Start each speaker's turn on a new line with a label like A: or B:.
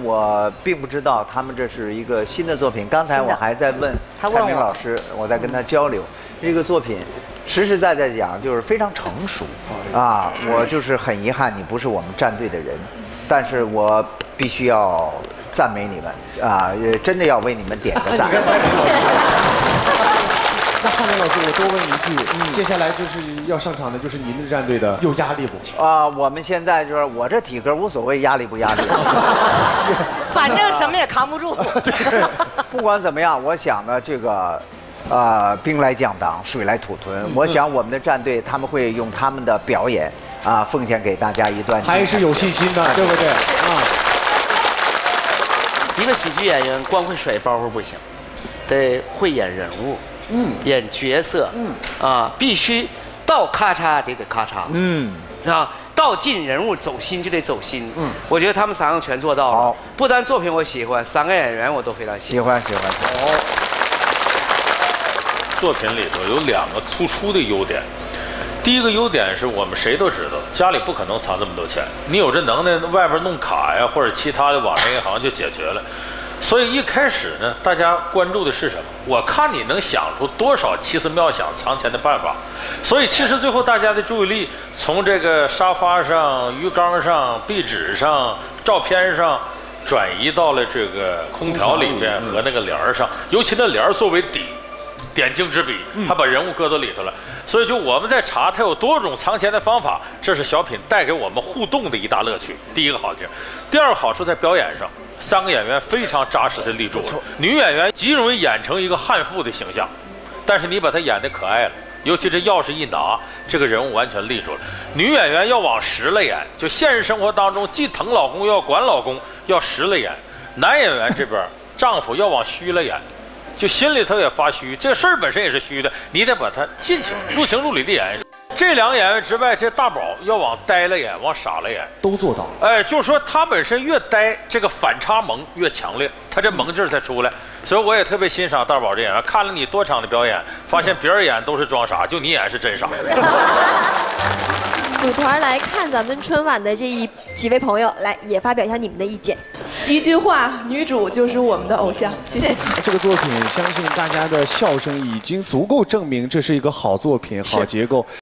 A: 我并不知道他们这是一个新的作品。刚才我还在问蔡明老师，我在跟他交流。这个作品实实在在讲就是非常成熟啊！我就是很遗憾你不是我们战队的人，但是我必须要赞美你们啊！也真的要为你们点个赞。
B: 那 汉明老师，我多问一句，嗯接下来就是要上场的，就是您的战队的，有压力不？
A: 啊，我们现在就是我这体格无所谓压力不压力，
C: 反正什么也扛不住。
A: 不管怎么样，我想呢，这个，呃，兵来将挡，水来土屯。我想我们的战队他们会用他们的表演啊，奉献给大家一段。
B: 还是有信心的，对不对？啊。
D: 一个喜剧演员光会甩包袱不行，得会演人物。嗯，演角色，嗯，啊，必须到咔嚓得得咔嚓，嗯，啊，到进人物走心就得走心，嗯，我觉得他们三个全做到了。不单作品我喜欢，三个演员我都非常
A: 喜欢，喜欢，喜欢。哦。
E: 作品里头有两个突出的优点，第一个优点是我们谁都知道，家里不可能藏这么多钱，你有这能耐，外边弄卡呀或者其他的网上银行就解决了。所以一开始呢，大家关注的是什么？我看你能想出多少奇思妙想藏钱的办法。所以其实最后大家的注意力从这个沙发上、鱼缸上、壁纸上、照片上，转移到了这个空调里边和那个帘儿上，尤其那帘儿作为底。点睛之笔，他把人物搁到里头了，所以就我们在查他有多种藏钱的方法，这是小品带给我们互动的一大乐趣。第一个好处，第二个好处在表演上，三个演员非常扎实的立住了。女演员极容易演成一个悍妇的形象，但是你把她演的可爱了，尤其这钥匙一拿，这个人物完全立住了。女演员要往实了演，就现实生活当中既疼老公又要管老公，要实了演。男演员这边丈夫要往虚了演。就心里头也发虚，这事儿本身也是虚的，你得把它进去，入情入理的演。这两个演员之外，这大宝要往呆了演，往傻了演，
B: 都做到。
E: 哎，就是说他本身越呆，这个反差萌越强烈，他这萌劲儿才出来。所以我也特别欣赏大宝这演员，看了你多场的表演，发现别人演都是装傻，就你演是真傻。
F: 组团来看咱们春晚的这一几位朋友，来也发表一下你们的意见。
G: 一句话，女主就是我们的偶像。谢谢。
B: 这个作品，相信大家的笑声已经足够证明这是一个好作品、好结构。